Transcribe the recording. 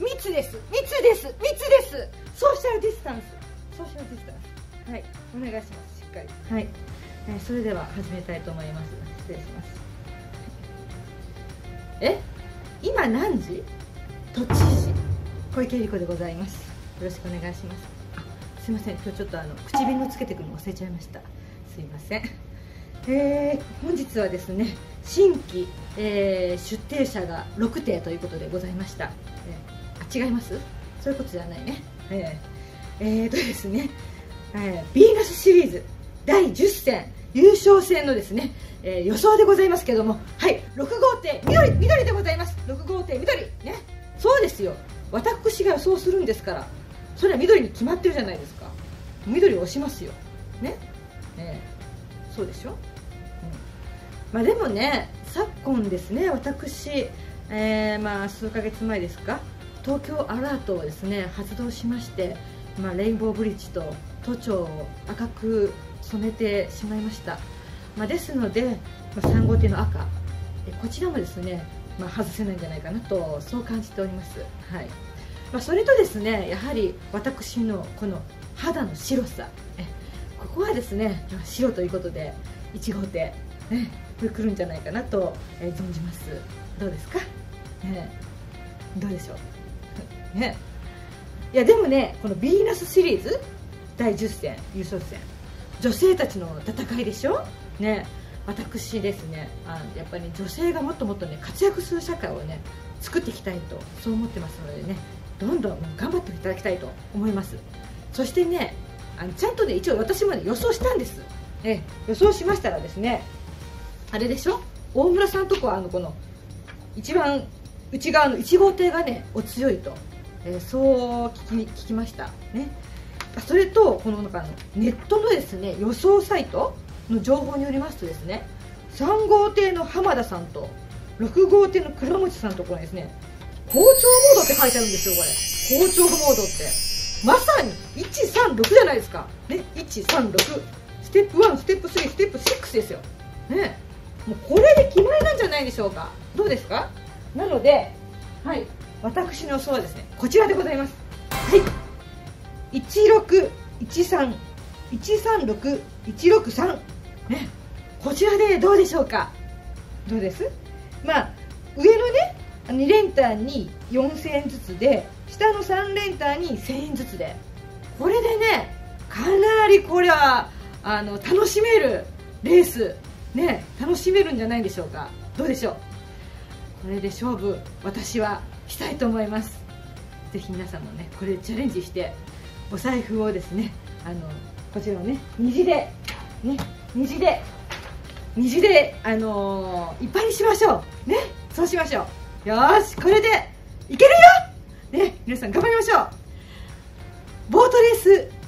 密です。密です。密です。ソーシャルディスタンス。ソーシャルディスタンス。はい。お願いします。しっかり。はい、えー、それでは始めたいと思います。失礼します。え？今何時？都知事。小池百合子でございます。よろしくお願いします。すいません。今日ちょっとあの唇をつけてくるの忘れちゃいました。すいません。えー、本日はですね新規、えー、出廷者が6廷ということでございました、えー、あ違います？そういうことじゃないね。えー、えー、とですね、えー、ビーナスシリーズ。第10戦。優勝戦のですね、えー、予想でございますけども。はい。6号艇。緑緑でございます。6号艇。緑。ね。そうですよ。私が予想するんですから。それは緑に決まってるじゃないですか。緑を押しますよ。ね。えー、そうでしょ？まあ、でもね昨今ですね私、えー、まあ数ヶ月前ですか？東京アラートをですね発動しまして、まあ、レインボーブリッジと都庁を赤く染めてしまいました、まあ、ですので、まあ、3号艇の赤こちらもですね、まあ、外せないんじゃないかなとそう感じております、はい。まあ、それとですねやはり私のこの肌の白さここはですね白ということで1号艇、ね、来るんじゃないかなと、え、存じます。どうですか、ね、どうでしょう？ね。いやでもねこのヴィーナスシリーズ第10戦優勝戦。女性たちの戦いでしょ？ね。私ですね。あやっぱり、女性がもっともっとね活躍する社会をね作っていきたいとそう思ってますのでねどんどん頑張っていただきたいと思います。そしてねあのちゃんとね一応私もね予想したんです。え予想しましたらですねあれでしょ？大村さんとこはあのこの一番内側の1号艇がねお強いと、えー、そう聞き聞きました。ね。それとこのなんかネットのですね予想サイトの情報によりますとですね3号艇の浜田さんと6号艇の倉持さんのところにですね好調モードって書いてあるんですよこれ。好調モードって。まさに136じゃないですか。ね136ステップ1ステップ3ステップ6ですよ。ね。もうこれで決まりなんじゃないでしょうか。どうですか？なのではい。私の予想はですねこちらでございます。はい。1613136163ね。こちらでどうでしょうか？どうです？まあ上のね2連単に4000円ずつで下の3連単に1000円ずつで。これでねかなりこれはあの楽しめるレース。ね楽しめるんじゃないでしょうか？どうでしょう？これで勝負私はしたいと思います。ぜひ皆さんもねこれチャレンジしてお財布をですねあのこちらをね虹でね虹で虹であのー、いっぱいにしましょう。ねそうしましょう。よしこれでいけるよ。ね皆さん頑張りましょう。ボートレース